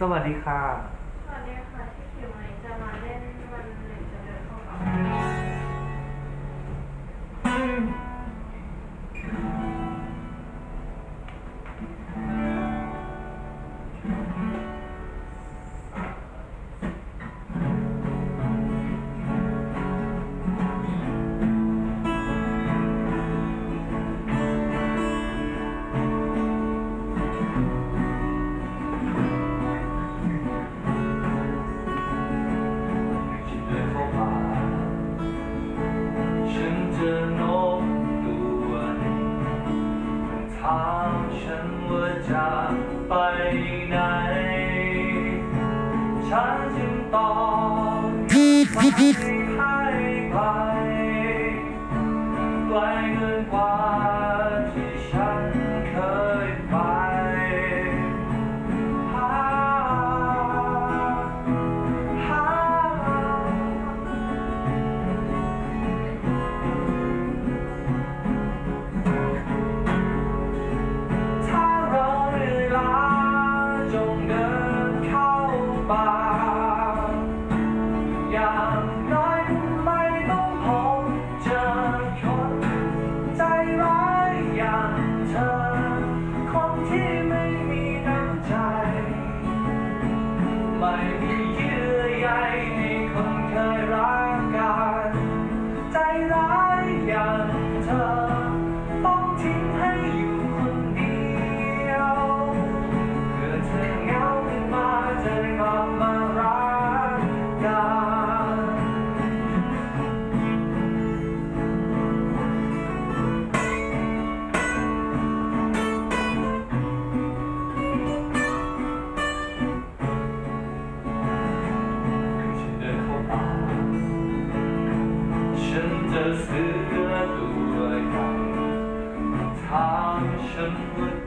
สวัสดีค่ะ สวัสดี ถามฉันว่าจะไปไหน ฉันจึงตอบไป down Winter still the Uhr kam, mit